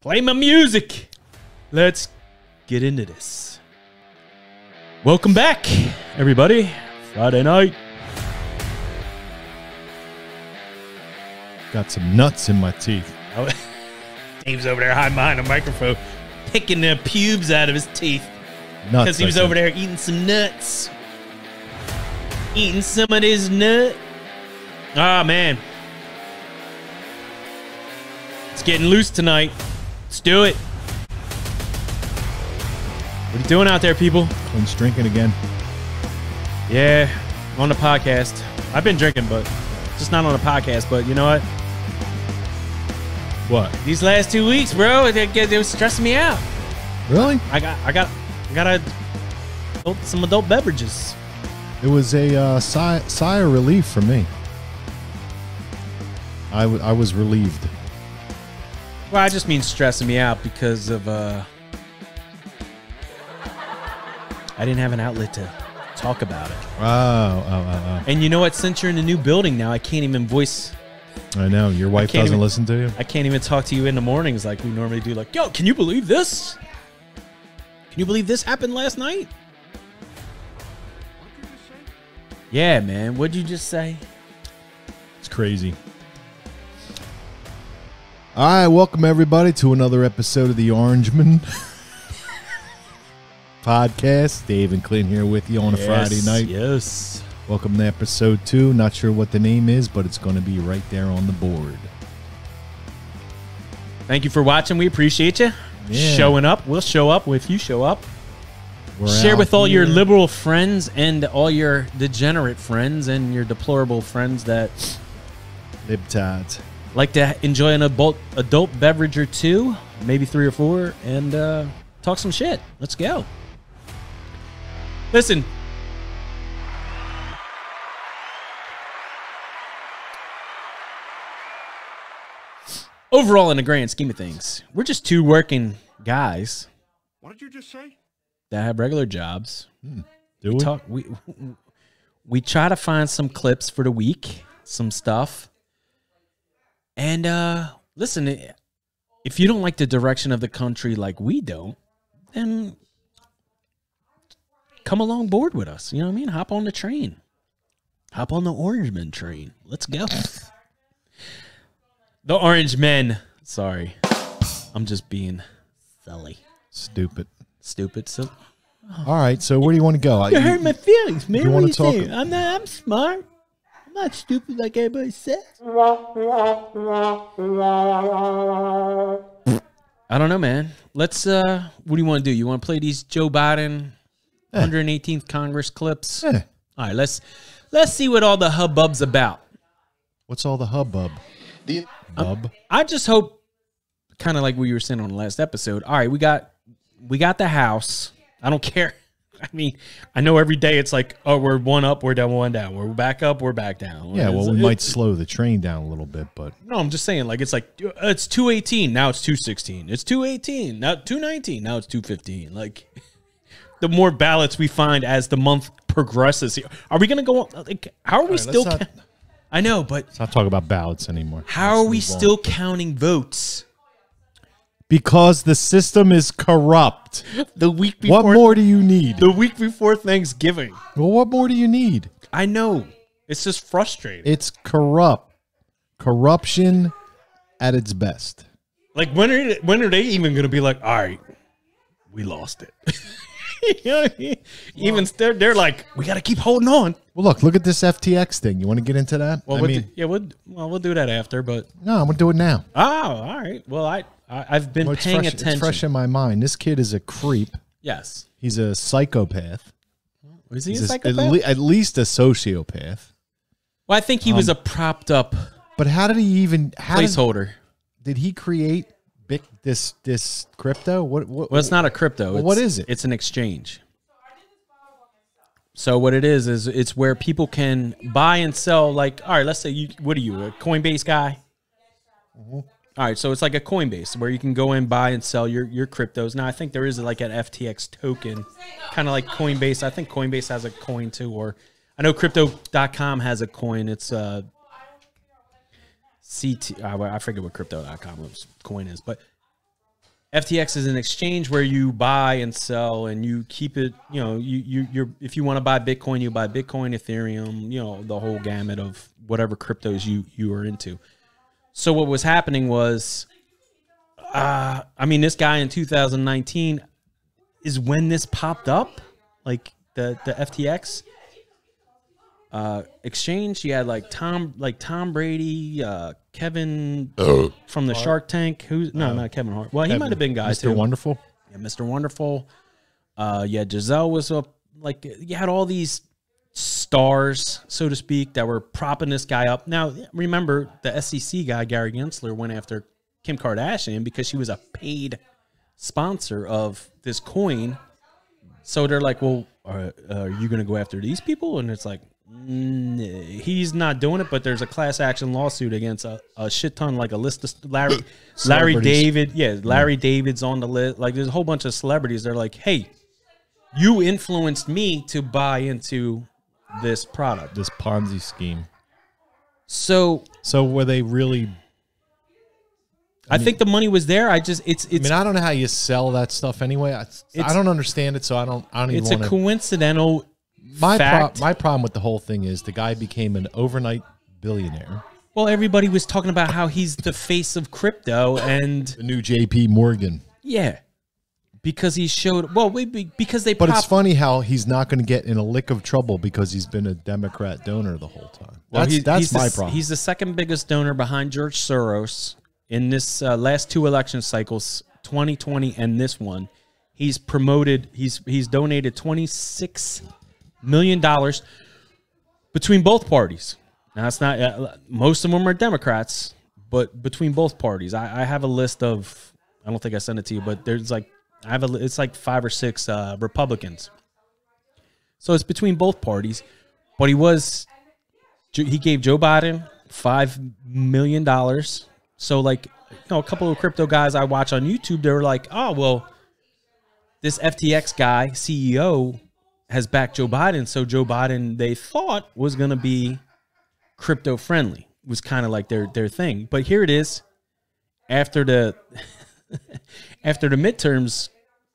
Play my music. Let's get into this. Welcome back, everybody. Friday night. Got some nuts in my teeth. Oh, Dave's over there hiding behind a microphone, picking the pubes out of his teeth Nuts. because he was over there eating some nuts. Eating some of his nut. Ah, man. It's getting loose tonight. Let's do it. What are you doing out there, people? Clint's drinking again. Yeah, on the podcast. I've been drinking, but just not on the podcast. But you know what? What? These last two weeks, bro, they, they was stressing me out. Really? I got, I got, I got a, adult- some adult beverages. It was a uh, sigh, sigh of relief for me. I, w- I was relieved. Well, I just mean stressing me out because of uh, I didn't have an outlet to talk about it. Oh, oh, oh, And you know what? Since you're in a new building now, I can't even voice. oh. I know. Your wife doesn't even- listen to you? I can't even talk to you in the mornings like we normally do. Like, yo, can you believe this? Can you believe this happened last night? Yeah, man. What'd you just say? It's crazy. All right, welcome everybody to another episode of the Orangemen podcast. Dave and Clint here with you on a Friday night. Yes. Welcome to episode two. Not sure what the name is, but it's going to be right there on the board. Thank you for watching. We appreciate you Yeah. showing up. We'll show up if you show up. We're Share with all your liberal friends and all your degenerate friends and your deplorable friends that libtards. Like to enjoy an adult adult beverage or two, maybe three or four, and uh, talk some shit. Let's go. Listen. Overall, in the grand scheme of things, we're just two working guys What did you just say? that have regular jobs. Do we we? talk we we try to find some clips for the week, some stuff. And uh listen, if you don't like the direction of the country like we don't, then come along board with us. You know what I mean? Hop on the train. Hop on the Orange Orangeman train. Let's go. The Orange Men. Sorry. I'm just being silly. Stupid. Stupid. So All right, so where do you want to go? I- you hurt my feelings, man. you what are you saying? I'm not. I'm smart. I'm not stupid like everybody says. I don't know, man. Let's. uh What do you want to do? You want to play these Joe Biden 118th Congress clips? Eh, All right. Let's let's see what all the hubbub's about. what's all the hubbub? The Bub? I just hope, kind of like we were saying on the last episode. All right, we got we got the house. I don't care. I mean, I know every day it's like, oh, we're one up, we're down, one down. We're back up, we're back down. yeah, well, we It's- might slow the train down a little bit, but No, I'm just saying, like it's like uh, it's two eighteen now. It's two sixteen. It's two eighteen now. Two nineteen now. It's two fifteen. Like the more ballots we find as the month progresses, are we gonna go? on- Like, how are we right, still? let's ca- not- I know, but let's not talk about ballots anymore. how are we Let's move on. still counting votes? Because the system is corrupt. The week before, What more do you need? the week before Thanksgiving. Well, what more do you need? I know. It's just frustrating. It's corrupt. Corruption at its best. like when are when are they even going to be like, all right, we lost it. you know what I mean? Even they're, they're like, we got to keep holding on. Well, look, look at this FTX thing. You want to get into that? Well, I we'll mean, do, yeah, we'll well we'll do that after. But no, I'm gonna do it now. oh, all right. Well, I, I I've been Well, paying fresh, attention. It's fresh in my mind. This kid is a creep. yes. He's a psychopath. Was he He's a a- at, psychopath? le- at least a sociopath. well, I think he Um, was a propped up But how did he even? How did, placeholder. did he create Bic, this this crypto? What what? Well, it's not a crypto. Well, It's, what is it? It's an exchange. So what it is is it's where people can buy and sell. Like, all right, let's say you. What are you, a Coinbase guy? Mm-hmm. All right, so it's like a Coinbase where you can go in buy and sell your your cryptos. Now I think there is like an FTX token, kind of like Coinbase. I think Coinbase has a coin too, or I know Crypto.com has a coin. It's uh CT. I I forget what Crypto.com coin is, but FTX is an exchange where you buy and sell, and you keep it. You know, you you you're if you want to buy Bitcoin, you buy Bitcoin, Ethereum, you know, the whole gamut of whatever cryptos you you are into. So what was happening was, uh, I mean, this guy in 2019 is when this popped up, like the the FTX uh, exchange. You had like Tom, like Tom Brady, uh, Kevin from the Shark Tank. Who's no, not Kevin Hart. Well, he might have been guys Mr. too. Wonderful. Yeah, Mr. Wonderful. Uh, yeah, Gisele was up. Like you had all these stars, so to speak, that were propping this guy up. Now, remember the SEC guy Gary Gensler went after Kim Kardashian because she was a paid sponsor of this coin. So they're like, "Well, are, are you going to go after these people?" And it's like, he's not doing it, but there's a class action lawsuit against a, a shit ton, like a list of Larry, Larry David, yeah, Larry David's on the list. Like, there's a whole bunch of celebrities. They're like, "Hey, you influenced me to buy into this product." This Ponzi scheme. So So were they really? I, think the money was there. I just it's it's. I mean, I don't know how you sell that stuff anyway. I, I don't understand it, so I don't. I don't even it's a want to. coincidental My pro- my problem with the whole thing is the guy became an overnight billionaire. well, everybody was talking about how he's the face of crypto, and The new J.P. Morgan. yeah, because he showed well, we, be- because they But it's funny how he's not going to get in a lick of trouble because he's been a Democrat donor the whole time. Well, That's he- that's the my s- problem. He's the second biggest donor behind George Soros in this uh, last two election cycles, 2020 and this one. He's promoted. He's he's donated 26 million dollars between both parties. Now it's not uh, most of them are Democrats, but between both parties, I, I have a list of. I don't think I sent it to you, but there's like I have a. It's like five or six uh, Republicans. So it's between both parties, but he was he gave Joe Biden five million dollars. So like, you know, a couple of crypto guys I watch on YouTube, they were like, "Oh well, this FTX guy CEO has backed Joe Biden, so Joe Biden they thought was going to be crypto friendly. Was kind of like their their thing. But here it is, after the after the midterms,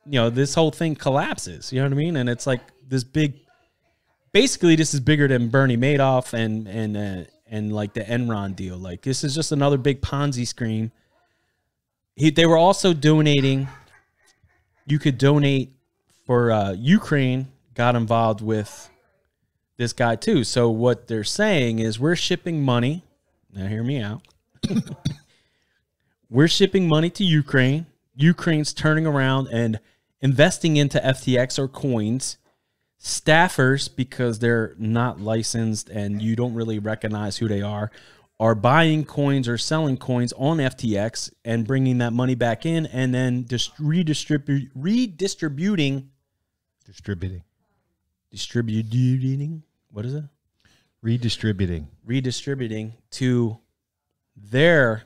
you know, this whole thing collapses. You know what I mean? And it's like this big basically this is bigger than Bernie Madoff and and uh, and like the Enron deal. Like this is just another big Ponzi scheme. He, they were also donating. You could donate for uh, Ukraine. Got involved with this guy too. So what they're saying is we're shipping money. Now hear me out. we're shipping money to Ukraine. Ukraine's turning around and investing into FTX or coins staffers because they're not licensed and you don't really recognize who they are are buying coins or selling coins on FTX and bringing that money back in and then just redistribute redistributing Distributing. Distributing what is it Redistributing. redistributing to their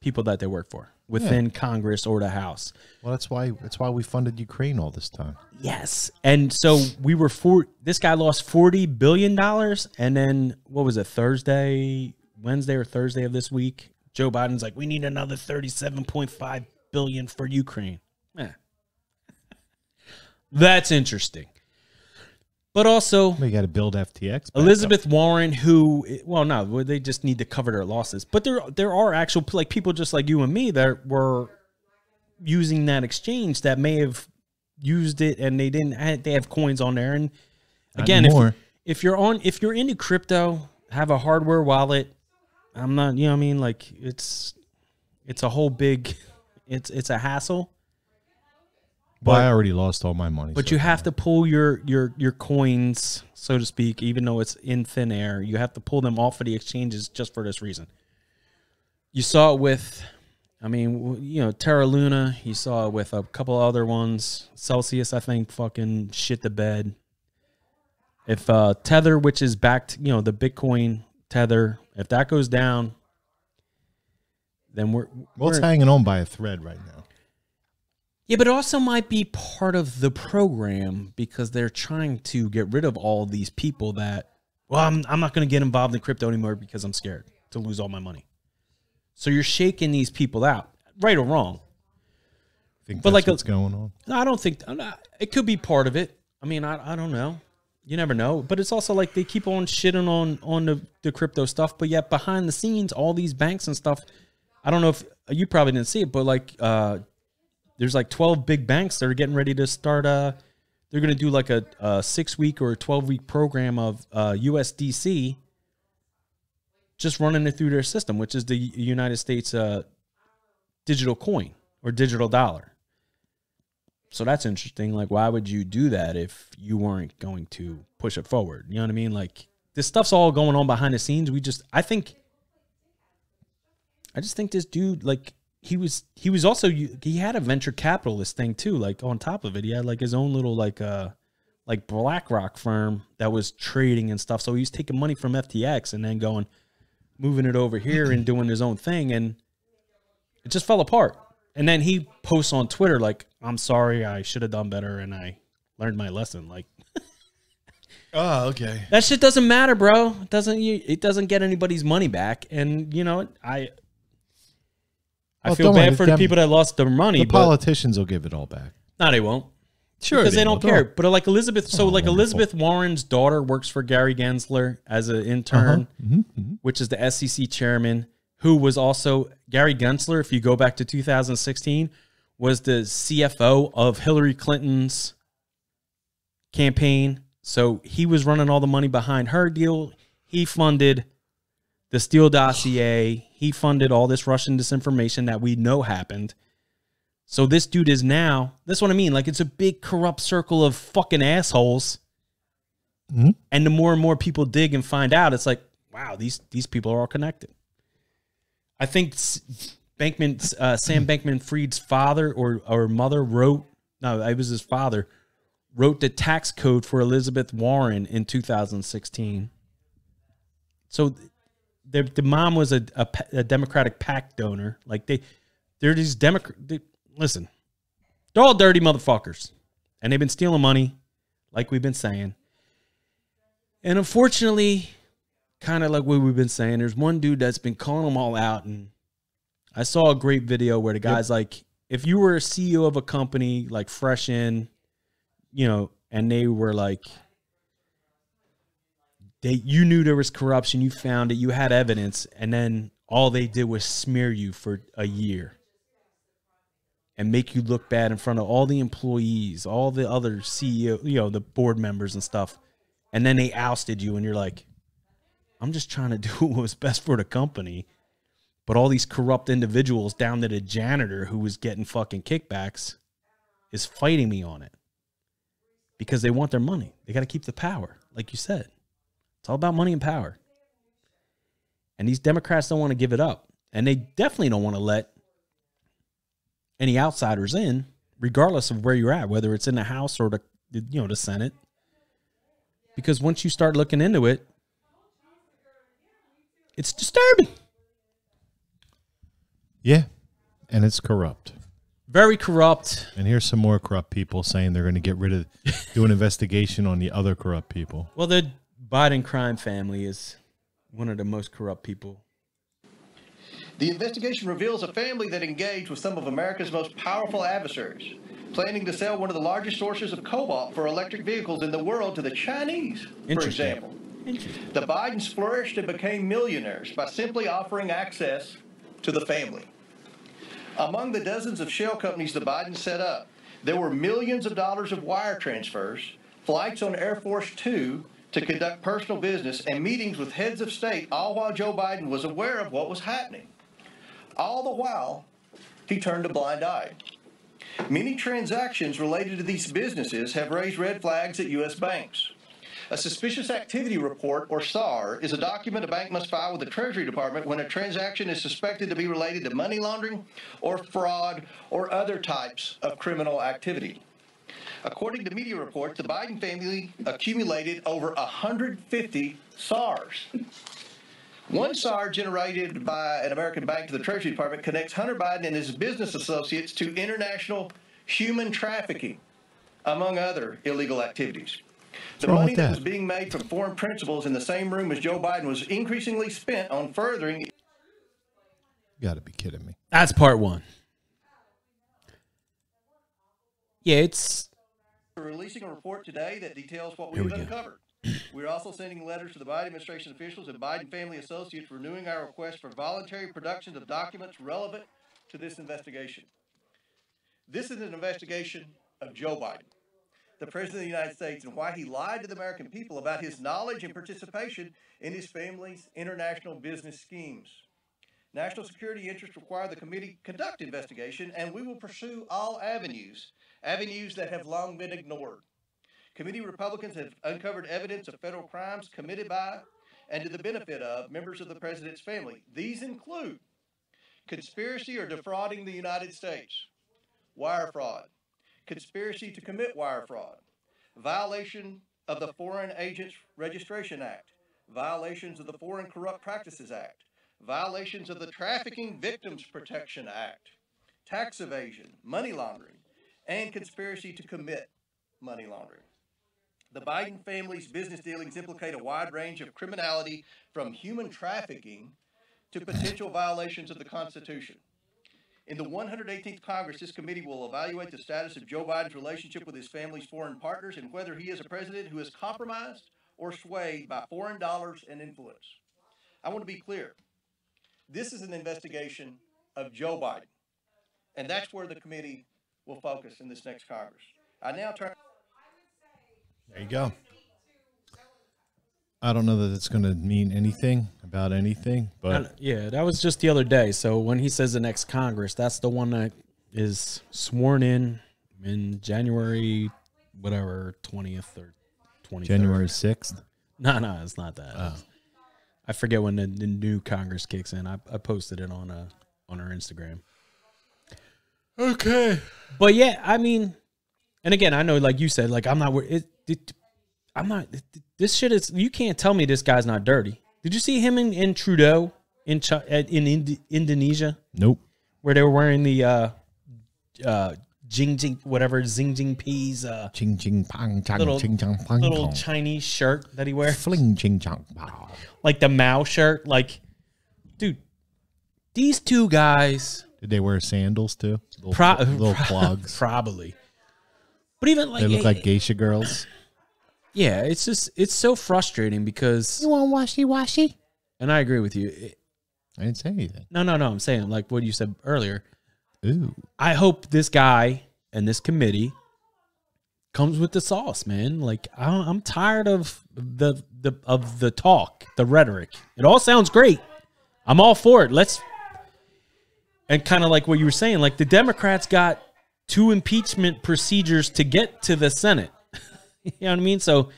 people that they work for within Congress or the House Well, that's why that's why we funded Ukraine all this time. Yes. And so we were for this guy lost 40 billion dollars and then what was it Thursday, Wednesday or Thursday of this week, Joe Biden's like we need another 37.5 billion for Ukraine. Eh. That's interesting. But also We got to build FTX. back up. Elizabeth Warren, who well, no, they just need to cover their losses. But there, there are actual like people just like you and me that were using that exchange that may have used it and they didn't. They have coins on there, and again, if, if you're on, if you're into crypto, have a hardware wallet. I'm not, you know, what I mean, like it's, it's a whole big, it's it's a hassle. Well, I already lost all my money. But so you have to pull your your your coins, so to speak, even though it's in thin air. You have to pull them off of the exchanges just for this reason. You saw it with, I mean, you know, Terra Luna. You saw it with a couple other ones. Celsius, I think, fucking shit the bed. If uh, Tether, which is backed, you know, the Bitcoin Tether, if that goes down, then we're, Well, it's we're hanging on by a thread right now. Yeah, but it also might be part of the program because they're trying to get rid of all these people that, well, I'm, I'm not going to get involved in crypto anymore because I'm scared to lose all my money. So you're shaking these people out, right or wrong. I Think But that's like a- what's going on. I don't think not- it could be part of it. I mean, I, I don't know. You never know. But it's also like they keep on shitting on on the, the crypto stuff, but yet behind the scenes, all these banks and stuff. I don't know if you probably didn't see it, but like uh, there's like 12 big banks that are getting ready to start. Uh, they're going to do like a, a six week or a 12 week program of uh, USDC, just running it through their system, which is the United States uh, digital coin or digital dollar. So that's interesting. Like, why would you do that if you weren't going to push it forward? You know what I mean? Like, this stuff's all going on behind the scenes. We just, I think, I just think this dude, like, he was, he was also, he had a venture capitalist thing too. Like, on top of it, he had like his own little, like, uh, like BlackRock firm that was trading and stuff. So he was taking money from FTX and then going, moving it over here and doing his own thing. And it just fell apart. And then he posts on Twitter like, "I'm sorry, I should have done better, and I learned my lesson." Like Oh, okay. that shit doesn't matter, bro. It doesn't you? It doesn't get anybody's money back. And you know, I I Well, feel bad for the people that lost their money, The but politicians will give it all back. no, they won't. Sure, because they, will. don't care. But like Elizabeth, so Oh, like wonderful. Elizabeth Warren's daughter works for Gary Gensler as an intern, Mm-hmm, which is the SEC chairman, who was also Gary Gensler. If you go back to 2016, was the CFO of Hillary Clinton's campaign. So he was running all the money behind her deal. He funded the Steele dossier. He funded all this Russian disinformation that we know happened. So this dude is now, that's what I mean. Like it's a big corrupt circle of fucking assholes. Mhm. And the more and more people dig and find out, it's like, wow, these these people are all connected. I think Bankman, uh, Sam Bankman Fried's father or or mother wrote, no, it was his father, wrote the tax code for Elizabeth Warren in 2016. So the the mom was a, a, a Democratic PAC donor. Like they, they're these Democrat. They, listen, they're all dirty motherfuckers, and they've been stealing money, like we've been saying. And unfortunately, kind of like what we've been saying, there's one dude that's been calling them all out. And I saw a great video where the guy's like, if you were a CEO of a company, like fresh in, you know, and they were like, they you knew there was corruption, you found it, you had evidence, and then all they did was smear you for a year and make you look bad in front of all the employees, all the other CEO, you know, the board members and stuff. And then they ousted you and you're like, I'm just trying to do what was best for the company. But all these corrupt individuals down to the janitor who was getting fucking kickbacks is fighting me on it. Because they want their money. They got to keep the power, like you said. It's all about money and power. And these Democrats don't want to give it up. And they definitely don't want to let any outsiders in, regardless of where you're at, whether it's in the House or the you know the Senate. Because once you start looking into it, it's disturbing. Yeah, and it's corrupt. Very corrupt. And here's some more corrupt people saying they're going to get rid of, do an investigation on the other corrupt people. Well, the Biden crime family is one of the most corrupt people. The investigation reveals a family that engaged with some of America's most powerful adversaries, planning to sell one of the largest sources of cobalt for electric vehicles in the world to the Chinese, for example. The Bidens flourished and became millionaires by simply offering access to the family. Among the dozens of shell companies the Bidens set up, there were millions of dollars of wire transfers, flights on Air Force Two to conduct personal business, and meetings with heads of state, all while Joe Biden was aware of what was happening. All the while, he turned a blind eye. Many transactions related to these businesses have raised red flags at U.S. banks. A suspicious activity report, or SAR, is a document a bank must file with the Treasury Department when a transaction is suspected to be related to money laundering or fraud or other types of criminal activity. According to media reports, the Biden family accumulated over 150 SARs. One SAR generated by an American bank to the Treasury Department connects Hunter Biden and his business associates to international human trafficking, among other illegal activities. The money that that? was being made from foreign principals in the same room as Joe Biden was increasingly spent on furthering You got to be kidding me. That's part one. Yeah, it's We're releasing a report today that details what we've we go. uncovered. We're also sending letters to the Biden administration officials and Biden family associates renewing our request for voluntary production of documents relevant to this investigation. This is an investigation of Joe Biden, the President of the United States, and why he lied to the American people about his knowledge and participation in his family's international business schemes. National security interests require the committee conduct investigation, and we will pursue all avenues, avenues that have long been ignored. Committee Republicans have uncovered evidence of federal crimes committed by and to the benefit of members of the president's family. These include conspiracy or defrauding the United States, wire fraud, conspiracy to commit wire fraud, violation of the Foreign Agents Registration Act, violations of the Foreign Corrupt Practices Act, violations of the Trafficking Victims Protection Act, tax evasion, money laundering, and conspiracy to commit money laundering. The Biden family's business dealings implicate a wide range of criminality from human trafficking to potential violations of the Constitution. In the 118th Congress, this committee will evaluate the status of Joe Biden's relationship with his family's foreign partners and whether he is a president who is compromised or swayed by foreign dollars and influence. I want to be clear. This is an investigation of Joe Biden, and that's where the committee will focus in this next Congress. I now turn. There you go. I don't know that it's going to mean anything about anything, but yeah, that was just the other day. So when he says the next Congress, that's the one that is sworn in in January, whatever twentieth or twenty January 6th. No, no, it's not that. I forget when the, the new Congress kicks in. I, I posted it on uh on our Instagram. Okay. But yeah, I mean, and again, I know, like you said, like I'm not. wor- It, it, I'm not. This shit is. You can't tell me this guy's not dirty. Did you see him in, in Trudeau in Chi- at- in Ind- Indonesia Nope. where they were wearing the uh uh Jing Jing whatever Xing Jing P's uh Ching ching pang chang Little- ching chang pang little kong. Chinese shirt that he wears, Fling ching chang pow. like the Mao shirt. Like, dude, these two guys Did they wear sandals too? Little, Pro- little pro- clogs. probably. But even like, They look like geisha girls. yeah, it's just it's so frustrating because, you want washy washy? and I agree with you. It- I didn't say anything. no, no, no. I'm saying like what you said earlier. Ooh. I hope this guy and this committee comes with the sauce, man. Like I don't, I'm tired of the the of the talk, the rhetoric. It all sounds great. I'm all for it. Let's and kind of like what you were saying, like the Democrats got two impeachment procedures to get to the Senate. you know what I mean? So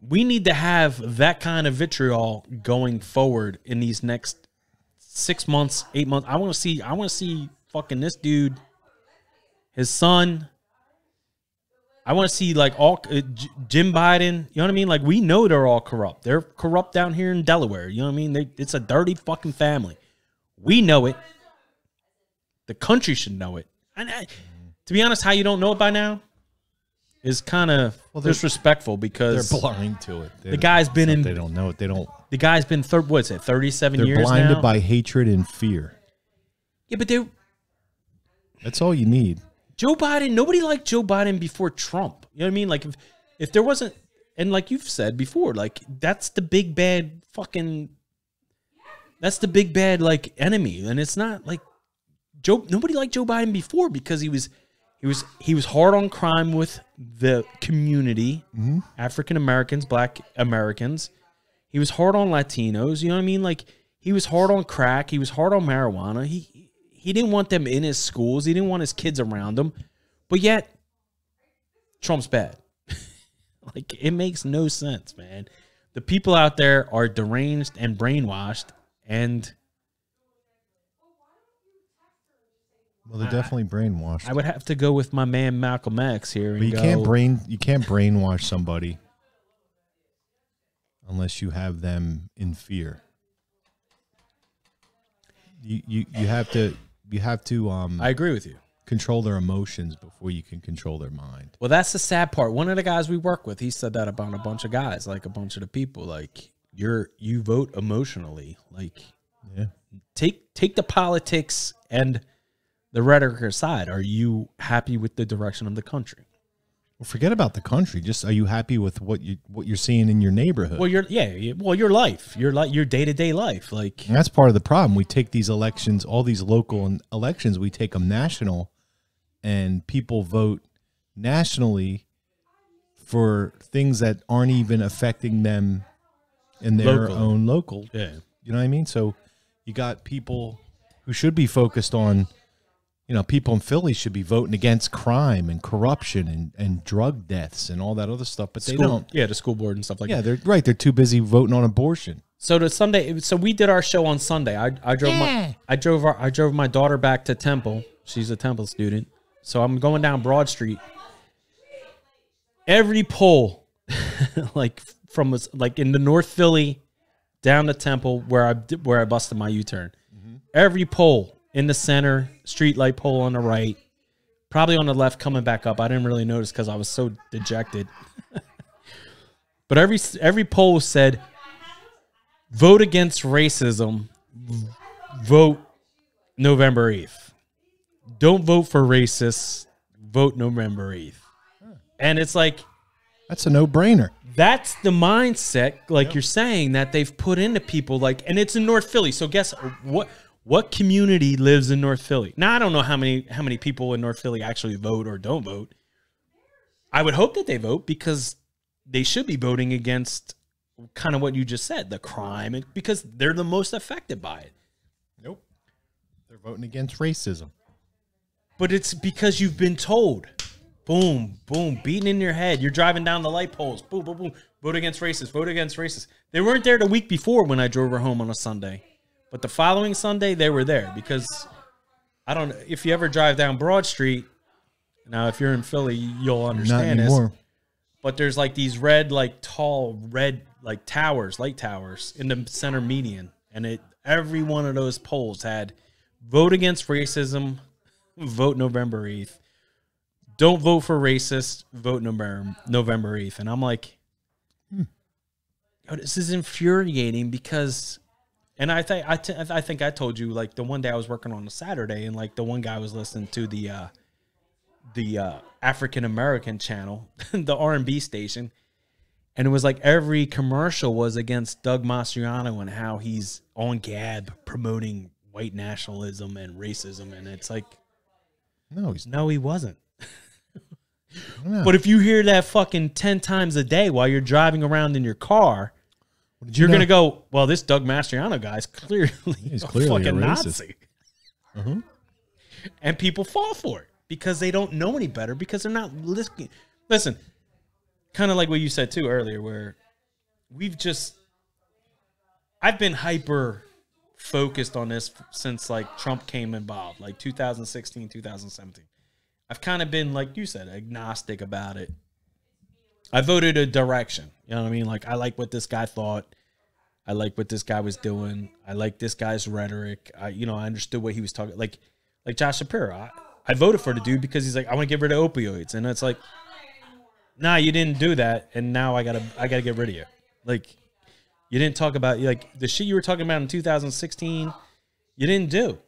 we need to have that kind of vitriol going forward in these next six months, eight months. I want to see. I want to see fucking this dude, his son. I want to see like all uh, Jim Biden. You know what I mean? Like we know they're all corrupt. They're corrupt down here in Delaware. You know what I mean? They, it's a dirty fucking family. We know it. The country should know it. And I, to be honest, how you don't know it by now is kind of Well, they're- disrespectful They're blind to it. They the guy's been in. They don't know it. They don't. The guy's been third. What's it? Thirty-seven They're years blinded now. by hatred and fear. yeah, but they That's all you need. Joe Biden, nobody liked Joe Biden before Trump. You know what I mean? Like if if there wasn't and like you've said before, like that's the big bad fucking that's the big bad like enemy. And it's not like Joe nobody liked Joe Biden before because he was he was he was hard on crime with the community, mm-hmm. African Americans, black Americans. He was hard on Latinos, you know what I mean? Like he was hard on crack, he was hard on marijuana. He he didn't want them in his schools. He didn't want his kids around him. But yet Trump's bad. like it makes no sense, man. The people out there are deranged and brainwashed and Well, they're definitely brainwashed. I would have to go with my man Malcolm X here and But you go, can't brain you can't brainwash somebody unless you have them in fear. You you, you have to you have to um I agree with you. control their emotions before you can control their mind. Well, that's the sad part. One of the guys we work with, he said that about a bunch of guys, like a bunch of the people. Like you're you vote emotionally. Like Yeah. take take the politics and the rhetoric aside, are you happy with the direction of the country? Well, forget about the country. Just are you happy with what you what you're seeing in your neighborhood? Well, your yeah, well, your life, your like your day to day life, like And that's part of the problem. We take these elections, all these local and elections, we take them national, and people vote nationally for things that aren't even affecting them in their Locally. own local. yeah, You know what I mean? So you got people who should be focused on, you know, people in Philly should be voting against crime and corruption and, and drug deaths and all that other stuff, but they don't. yeah, the school board and stuff like Yeah, that. they're right. They're too busy voting on abortion. So the Sunday, so we did our show on Sunday. I I drove my I drove our, I drove my daughter back to Temple. She's a Temple student, so I'm going down Broad Street. Every pole, like from like in the North Philly down to Temple, where I where I busted my U-turn. Mm-hmm. Every pole in the center, street light pole on the right, probably on the left coming back up. I didn't really notice because I was so dejected. but every every poll said vote against racism, vote November 8th. Don't vote for racists, vote November 8th. And it's like, That's a no brainer. that's the mindset, like you're saying, that they've put into people. Like, and it's in North Philly. So guess what? What community lives in North Philly? Now I don't know how many how many people in North Philly actually vote or don't vote. I would hope that they vote because they should be voting against kind of what you just said, the crime, and- because they're the most affected by it. Nope. They're voting against racism. But it's because you've been told. Boom, boom, beating in your head. You're driving down the light poles. Boom, boom, boom. Vote against racists. Vote against racists. They weren't there the week before when I drove her home on a Sunday. But the following Sunday, they were there because I don't if you ever drive down Broad Street. Now, if you're in Philly, you'll Not understand this. But there's like these red, like tall red, like towers, light towers in the center median, and it every one of those polls had vote against racism, vote November eighth. Don't vote for racist, vote November November eighth. And I'm like, hmm. yo, this is infuriating because, and I think I, t- I think I told you like the one day I was working on a Saturday, and like the one guy was listening to the. uh the uh, African American channel, the R and B station, and it was like every commercial was against Doug Mastriano and how he's on Gab promoting white nationalism and racism, and it's like, No, he's no, he wasn't. no. But if you hear that fucking ten times a day while you're driving around in your car, You're know- gonna go, well, this Doug Mastriano guy's clearly He's a clearly a fucking racist. Nazi. Mm-hmm. And people fall for it because they don't know any better because they're not listening. Listen, kind of like what you said too earlier, where we've just, I've been hyper focused on this since like Trump came involved, like 2016, 2017. I've kind of been, like you said, agnostic about it. I voted a direction. You know what I mean? Like, I like what this guy thought. I like what this guy was doing. I like this guy's rhetoric. I, you know, I understood what he was talking. Like, like Josh Shapiro. I, I voted for the dude because he's like, I want to get rid of opioids, and it's like, nah, you didn't do that, and now I gotta, I gotta get rid of you. Like, you didn't talk about like the shit you were talking about in 2016. You didn't do.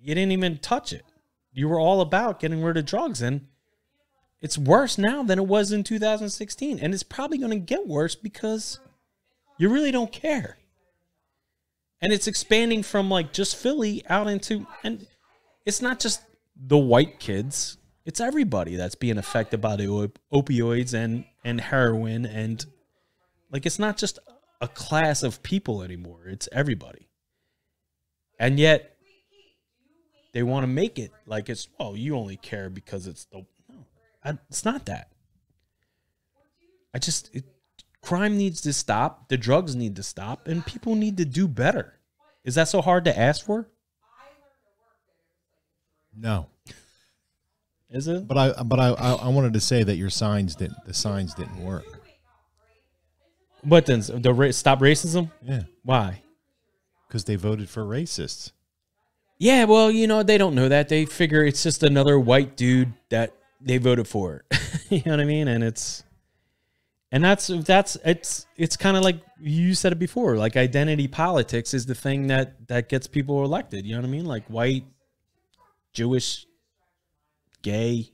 You didn't even touch it. You were all about getting rid of drugs, and it's worse now than it was in 2016, and it's probably going to get worse because you really don't care. And it's expanding from like just Philly out into, and it's not just the white kids; it's everybody that's being affected by the op- opioids and and heroin, and like it's not just a class of people anymore; it's everybody. And yet, they want to make it like it's oh, you only care because it's the I, it's not that. I just it, crime needs to stop, the drugs need to stop, and people need to do better. Is that so hard to ask for? no. Is it? But I but I, I I wanted to say that your signs didn't the signs didn't work. But then? The ra- stop racism? Yeah, Why? because they voted for racists. Yeah, well, you know they don't know that. They figure it's just another white dude that they voted for. It. you know what I mean? And it's and that's that's it's it's kind of like you said it before. Like identity politics is the thing that that gets people elected. You know what I mean? Like white Jewish, gay. You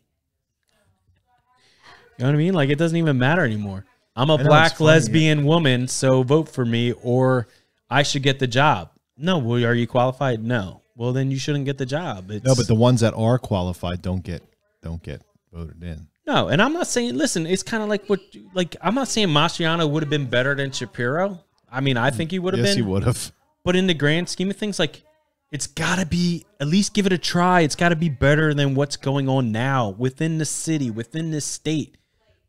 know what I mean? Like it doesn't even matter anymore. I'm a black funny, lesbian woman, so vote for me, or I should get the job. No, well, are you qualified? No. Well, then you shouldn't get the job. It's, No, but the ones that are qualified don't get don't get voted in. no, and I'm not saying. Listen, it's kind of like what, like I'm not saying Mastriano would have been better than Shapiro. I mean, I think he would have Yes, been. he would have. But in the grand scheme of things, like it's got to be at least give it a try. It's got to be better than what's going on now within the city, within this state.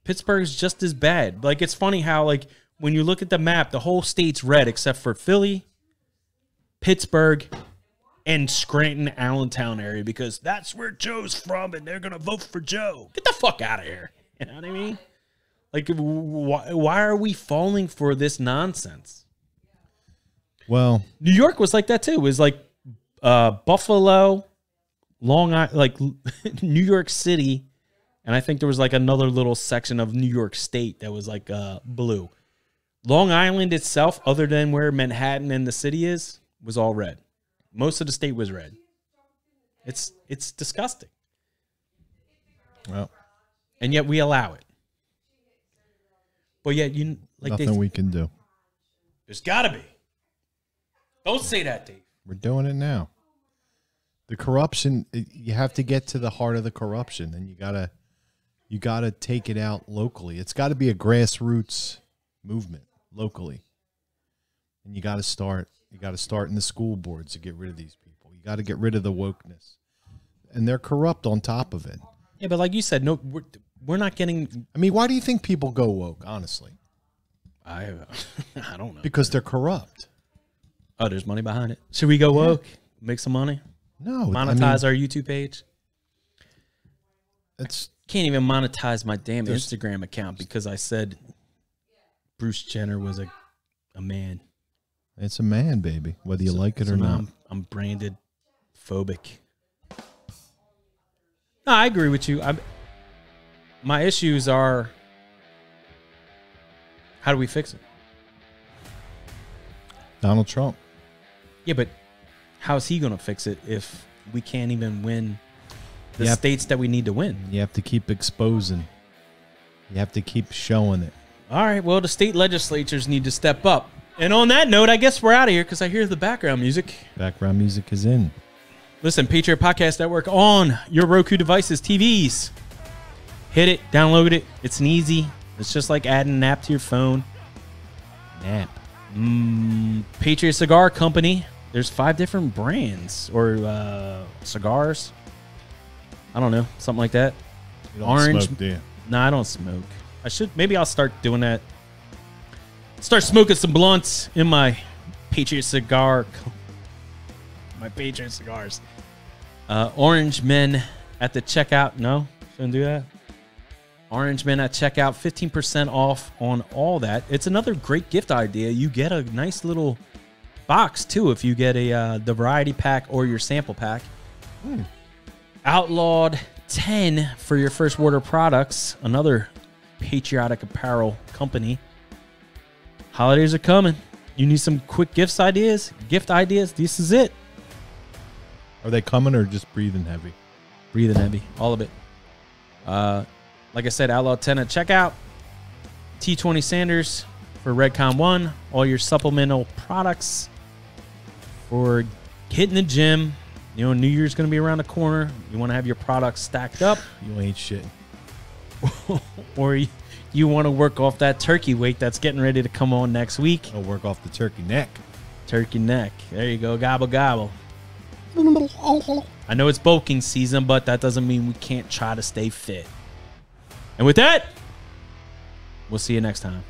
Pittsburgh's just as bad. Like it's funny how like when you look at the map, the whole state's red except for Philly, Pittsburgh, and Scranton, Allentown area because that's where Joe's from and they're gonna vote for Joe. Get the fuck out of here. You know what I mean? Like, why, why are we falling for this nonsense? Well, New York was like that too. It was like uh, Buffalo, Long Island, like New York City, and I think there was like another little section of New York State that was like uh, blue. Long Island itself, other than where Manhattan and the city is, was all red. Most of the state was red. It's it's disgusting, well, and yet we allow it. But yet you like nothing they, we can do. there's got to be. Don't say that, Dave. We're doing it now. The corruption, you have to get to the heart of the corruption, and you gotta, you gotta take it out locally. It's got to be a grassroots movement locally, and you got to start. You got to start in the school boards to get rid of these people. You got to get rid of the wokeness, and they're corrupt on top of it. Yeah, but like you said, no, we're, we're not getting I mean, why do you think people go woke? Honestly, I uh, I don't know. because they're corrupt. Oh, there's money behind it. Should we go woke? Make some money? No, Monetize I our YouTube page? mean, it's Can't even monetize my damn Instagram account because I said Bruce Jenner was a a man. It's a man, baby, whether you like it So or not. I'm, I'm branded phobic. No, I agree with you. I'm, my issues are how do we fix it? Donald Trump. Yeah, but how's he going to fix it if we can't even win the Yep. states that we need to win? You have to keep exposing. You have to keep showing it. All right, well, the state legislatures need to step up. And on that note, I guess we're out of here because I hear the background music. Background music is in. Listen, Patriot Podcast Network on your Roku devices, TVs. Hit it, download it. It's an easy. It's just like adding an app to your phone. Nap. Mm, Patriot Cigar Company. There's five different brands or uh, cigars. I don't know, something like that. Orange- smoke, do you? No, I don't smoke. I should maybe I'll start doing that. Start smoking some blunts in my Patriot cigar. My Patriot cigars. Uh, Orange Men at the checkout. No, shouldn't do that. Orange Men at checkout, 15% off on all that. It's another great gift idea. You get a nice little box too if you get a uh, the variety pack or your sample pack. Outlawed 10 for your first order products, another patriotic apparel company. Holidays are coming. You need some quick gifts ideas, gift ideas. This is it. Are they coming or just breathing heavy? Breathing heavy, all of it. Uh, like I said, Outlaw 10 check out T20 Sanders for Redcon 1. All your supplemental products for hitting the gym. You know, New Year's going to be around the corner. You want to have your products stacked up. You ain't shit. or you, you want to work off that turkey weight that's getting ready to come on next week. I'll work off the turkey neck. Turkey neck. There you go. Gobble, gobble. I know it's bulking season, but that doesn't mean we can't try to stay fit. And with that, we'll see you next time.